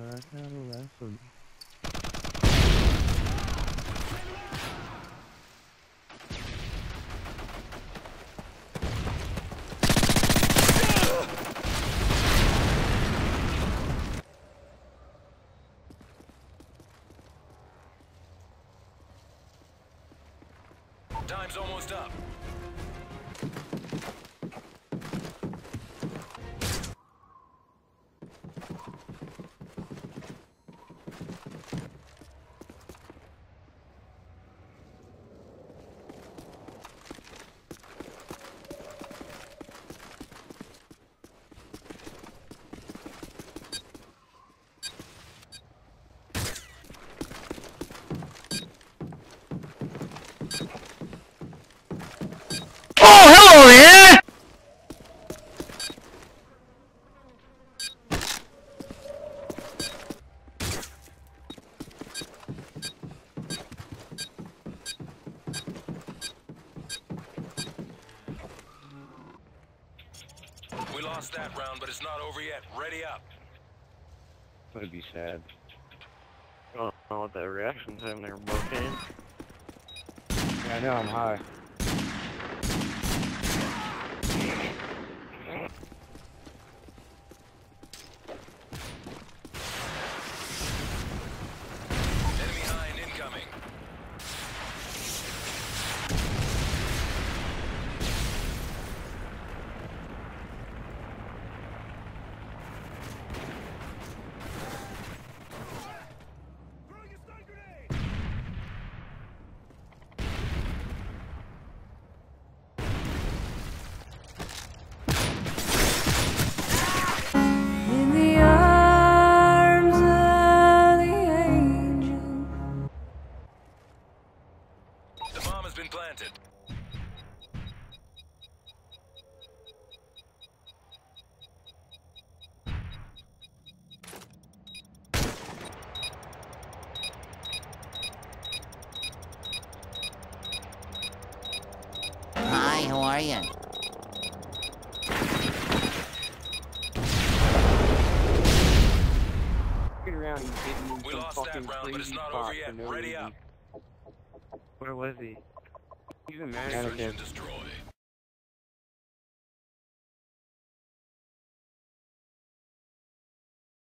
adolescent. Time's almost up. We lost that round, but it's not over yet. Ready up. That'd be sad. I don't know what that reaction time they were both in. Yeah, I know I'm high. Been planted. Hi, how are you? Get around, he's getting in We some lost that fucking round, but it's crazy not over yet. no Ready reason. up. Where was he? He's in Search Mannequin. and destroy.